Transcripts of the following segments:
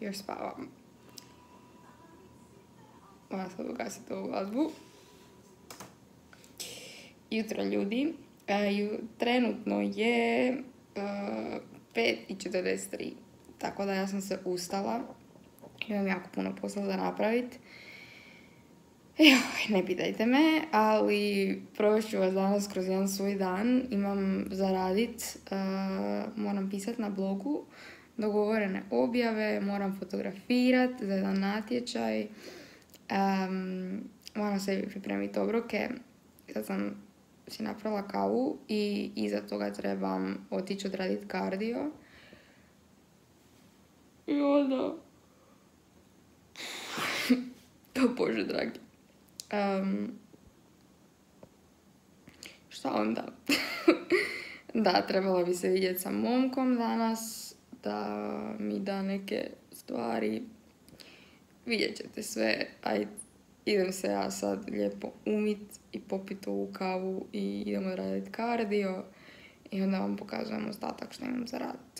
Još spavam. Moram sad ugasiti ovu glazbu. Jutro ljudi. E, ju- trenutno je e, 5.43. Tako da ja sam se ustala. Imam jako puno posla za napraviti. Joj, ne pitajte me, ali provest ću vas danas kroz jedan svoj dan. Imam za radit, e, moram pisati na blogu dogovorene objave, moram fotografirati za jedan natječaj, moram se pripremiti obroke. Sad sam si napravila kavu i iza toga trebam otići odraditi kardio. I onda... to bože dragi. Em, šta onda? da, trebala bi se vidjeti sa momkom danas, da mi da neke stvari. Vidjet ćete sve, aj idem se ja sad lijepo umit i popit ovu kavu i idemo raditi kardio i onda vam pokazujem ostatak što imam za raditi.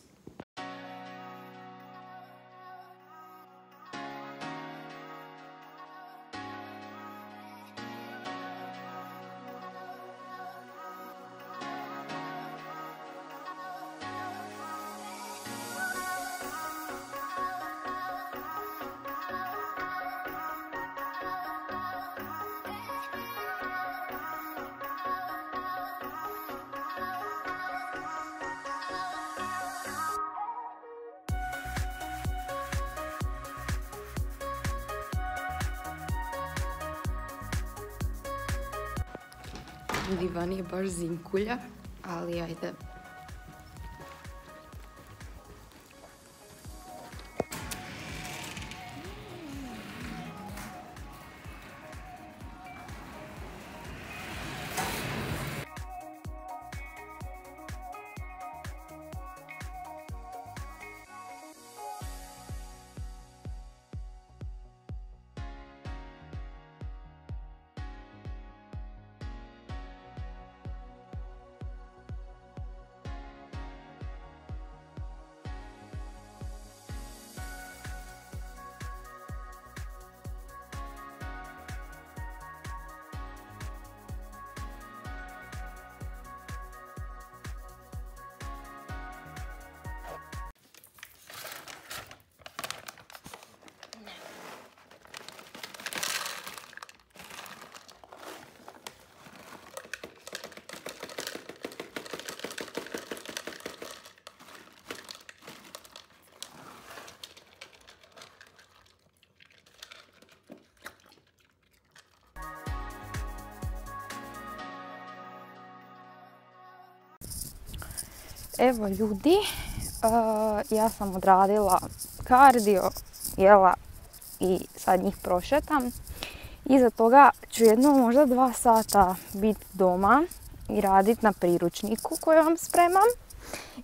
Ljudi, van je baš zinkulja, ali ajde. Evo ljudi, ja sam odradila kardio, jela i sad njih prošetam. Iza toga ću jedno možda dva sata biti doma i raditi na priručniku koji vam spremam.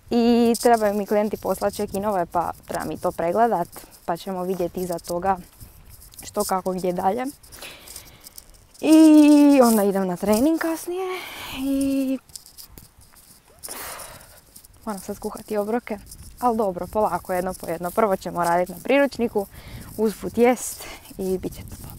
I trebaju mi klijenti poslati check-inove pa treba mi to pregledat pa ćemo vidjeti iza toga što, kako, gdje dalje. I onda idem na trening kasnije i moram sad skuhati obroke, ali dobro, polako, jedno po jedno. Prvo ćemo raditi na priručniku, usput jest i bit će to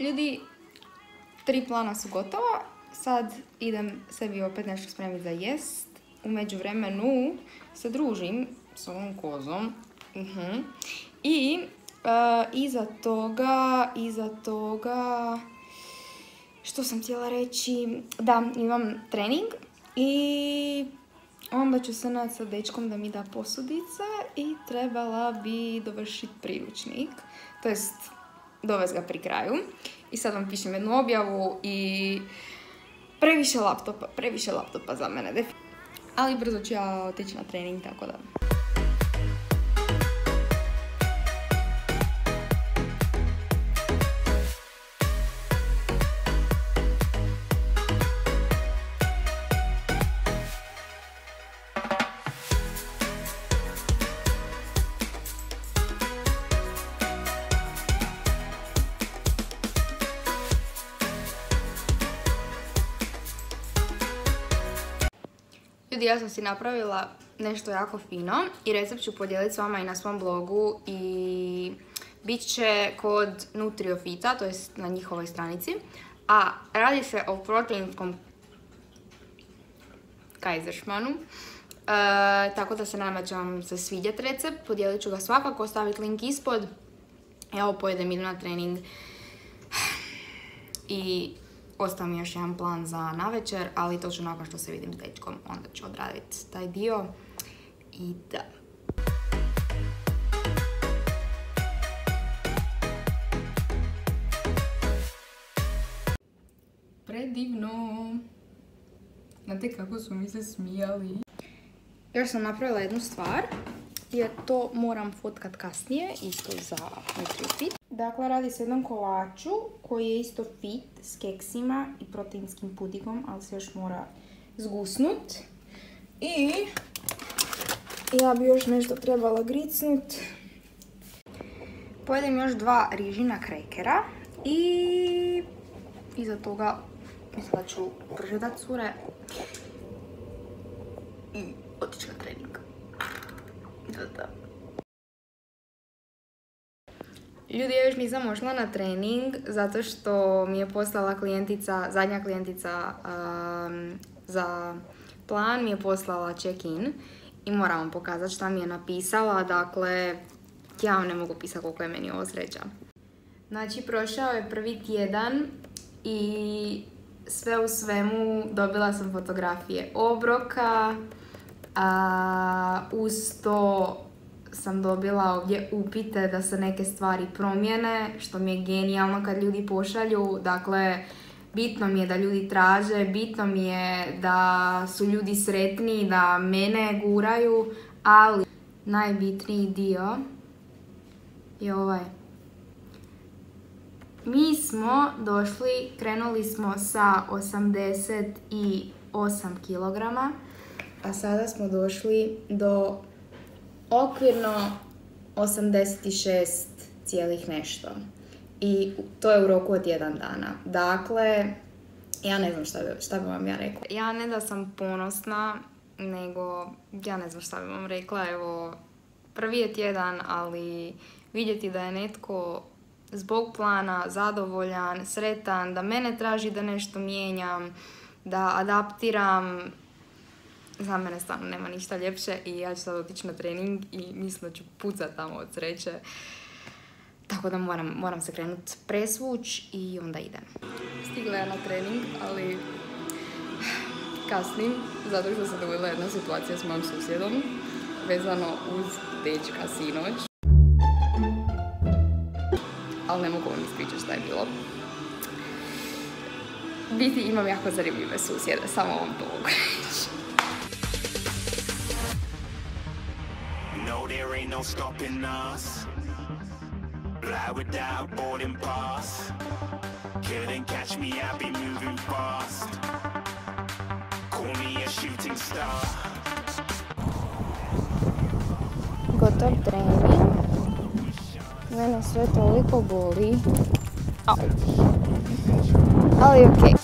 Ljudi, tri plana su gotova. Sad idem sebi opet nešto spremiti za jest. U međuvremenu se družim s ovom kozom. Mhm. I uh, iza toga, iza toga, što sam htjela reći, da, imam trening i onda ću se naći sa dečkom da mi da posudice i trebala bi dovršiti priručnik, to jest dovesti ga pri kraju. I sad vam pišem jednu objavu i previše laptopa, previše laptopa za mene. Ali brzo ću ja otići na trening, tako da... Ljudi, ja sam si napravila nešto jako fino i recept ću podijeliti s vama i na svom blogu i bit će kod Nutriofita, to jest na njihovoj stranici. A radi se o proteinskom kajzeršmanu. E, tako da se nadam da će vam se svidjeti recept. Podijelit ću ga svakako, staviti link ispod. Evo pojedem, idem na trening. I Ostao mi još jedan plan za navečer, ali to ću nakon što se vidim s dečkom, onda ću odraditi taj dio. I da. Predivno! Znate kako su mi se smijali? Još sam napravila jednu stvar, jer to moram fotkat kasnije, isto za NutriFit. Dakle, radi se jednom kolaču koji je isto fit s keksima i proteinskim pudingom, ali se još mora zgusnut. I ja bi još nešto trebala gricnut. Pojedem još dva rižina krekera i iza toga mislim da ću prožedat cure i otići na trening. Da, da. Ljudi, ja još nisam ošla na trening zato što mi je poslala klijentica, zadnja klijentica za plan mi je poslala check-in i moram vam pokazati šta mi je napisala, dakle ja vam ne mogu pisati koliko je meni ovo sreća. Znači, prošao je prvi tjedan i sve u svemu dobila sam fotografije obroka, a, uz to sam dobila ovdje upite da se neke stvari promijene, što mi je genijalno kad ljudi pošalju. Dakle, bitno mi je da ljudi traže, bitno mi je da su ljudi sretni, da mene guraju, ali najbitniji dio je ovaj. Mi smo došli, krenuli smo sa 88 kg, a sada smo došli do okvirno 86 cijelih nešto. I to je u roku od jedan dana. Dakle, ja ne znam šta bi, šta bi vam ja rekla. Ja ne da sam ponosna, nego ja ne znam šta bi vam rekla. Evo, prvi je tjedan, ali vidjeti da je netko zbog plana zadovoljan, sretan, da mene traži da nešto mijenjam, da adaptiram, za mene stvarno nema ništa ljepše i ja ću sad otići na trening i mislim da ću pucat tamo od sreće. Tako da moram, moram se krenut presvuć i onda idem. Stigla ja na trening, ali kasnim, zato što se dogodila jedna situacija s mojim susjedom, vezano uz dečka sinoć. Ali ne mogu vam ispričati šta je bilo. Biti imam jako zanimljive susjede, samo vam to mogu there ain't no stopping us. Fly without boarding pass. Couldn't catch me, I be moving fast. Call me a shooting star. Got Gotov trening. Mene sve toliko boli. Au. Ali okej. Okay.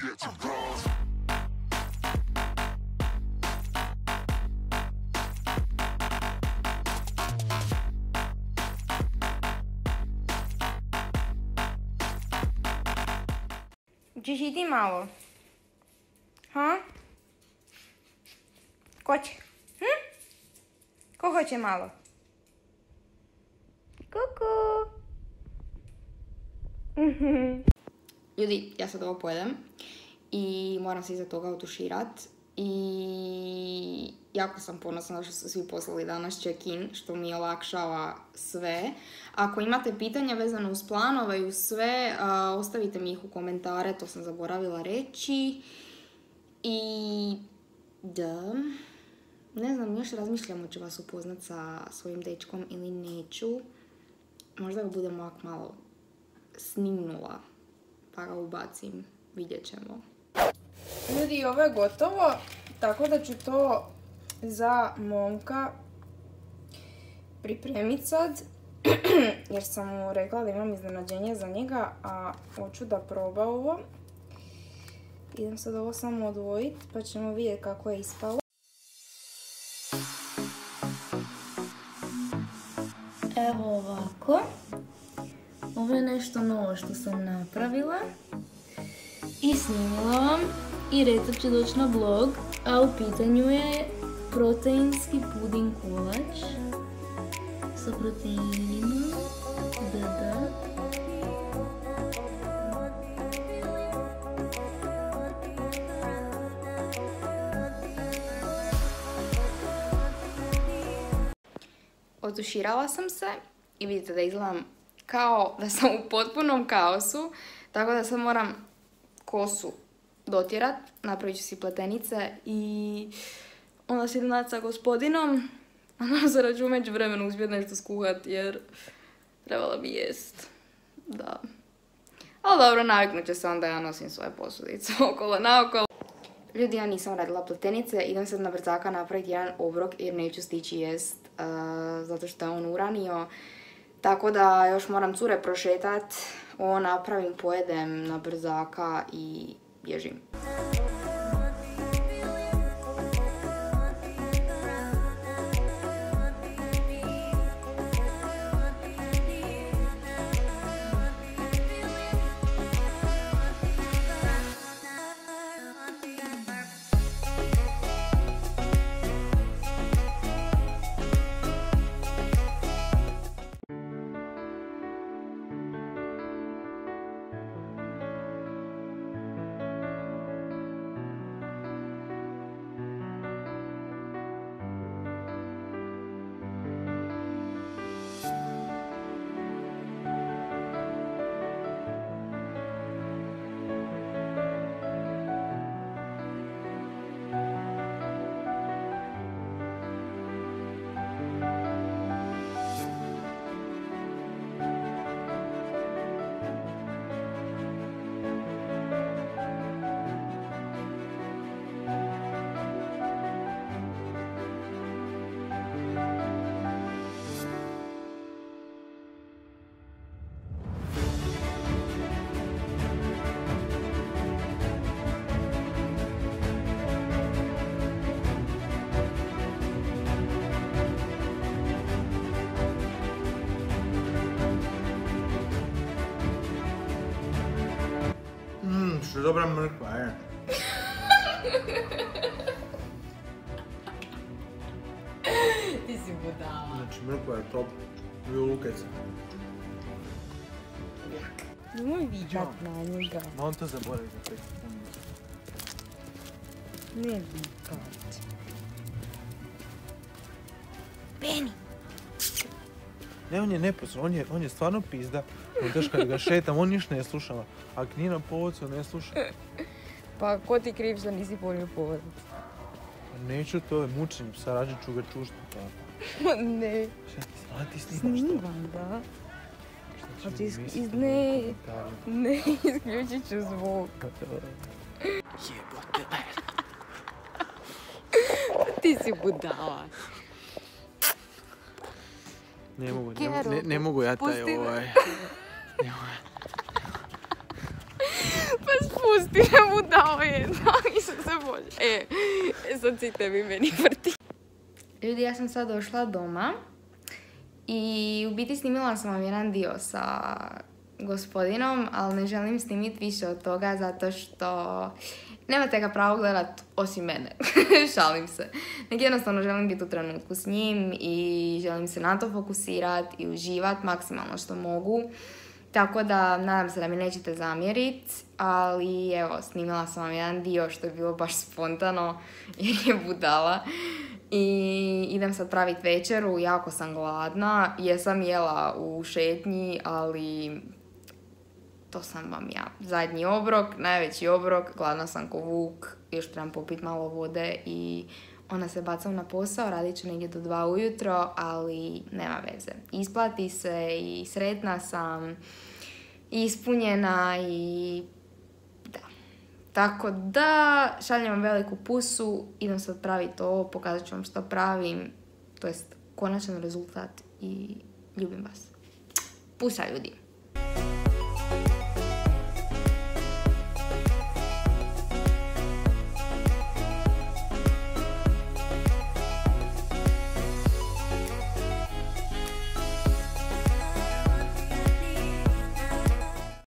Get to cross. Češ i ti malo? Ha? Ko će? Hm? Ko hoće malo? Kuku! Ljudi, ja sad ovo pojedem i moram se iza toga otuširat i jako sam ponosna što su svi poslali danas check-in, što mi olakšava sve. Ako imate pitanja vezano uz planove i uz sve, ostavite mi ih u komentare, to sam zaboravila reći. I da, ne znam, još razmišljam ću vas upoznat sa svojim dečkom ili neću. Možda ga budem ovak malo snimnula, pa ga ubacim, vidjet ćemo. Ljudi, ovo je gotovo, tako da ću to za momka pripremit sad. Jer sam mu rekla da imam iznenađenje za njega, a hoću da proba ovo. Idem sad ovo samo odvojit, pa ćemo vidjeti kako je ispalo. Evo ovako. Ovo je nešto novo što sam napravila. I snimila vam. I recept će doći na blog, a u pitanju je proteinski puding kolač sa proteinima, da da. Otuširala sam se i vidite da izgledam kao da sam u potpunom kaosu, tako da sad moram kosu dotjerat, napravit ću si pletenice i onda si idem sa gospodinom, a nam se raču među vremenu uspjet nešto skuhat jer trebala bi jest. Da. Ali dobro, naviknut će se onda ja nosim svoje posudice okolo naokolo. Ljudi, ja nisam radila pletenice, idem sad na brzaka napraviti jedan obrok jer neću stići jest, zato što je on uranio. Tako da još moram cure prošetat, ovo napravim, pojedem na brzaka i bježim. Mmm, što je dobra mrkva, je. Ti si budala. Znači, mrkva je top. I u lukec. Nemoj vikat na njega. Ma on to zaboravi za 5 sekundi. Ne vikat. Beni! Ne, on je neposredno, on je, on je stvarno pizda. On daš kad ga šetam, on niš ne sluša. A knjina povodcu ne sluša. Pa ko ti kriv što nisi volio povod? Pa Neću, to je mučenje, sad rađe ću ga čušti. Pa. ne. Šta ti, snimaš to? Snimam, da. Šta A će ti mi is- misliti? iz- ne. Ne, isključit ću zvuk. Ti si budala. Ne mogu, ne, ne, ne mogu ja taj pusti ovaj... Pa spusti pusti me budao jedna, Isuse Bože. E, sad si tebi meni vrti. Ljudi, ja sam sad došla doma i u biti snimila sam vam jedan dio sa gospodinom, ali ne želim snimiti više od toga zato što nemate ga pravo gledat osim mene. Šalim se. Nek jednostavno želim biti u trenutku s njim i želim se na to fokusirati i uživati maksimalno što mogu. Tako da nadam se da mi nećete zamjerit, ali evo, snimila sam vam jedan dio što je bilo baš spontano jer je budala. I idem sad praviti večeru, jako sam gladna, jesam jela u šetnji, ali to sam vam ja. Zadnji obrok, najveći obrok, gladna sam ko vuk, još trebam popiti malo vode i ona se bacam na posao, radit ću negdje do dva ujutro, ali nema veze. Isplati se i sretna sam, ispunjena i da. Tako da, šaljem vam veliku pusu, idem sad praviti ovo, pokazat ću vam što pravim, to jest konačan rezultat i ljubim vas. Pusa ljudi.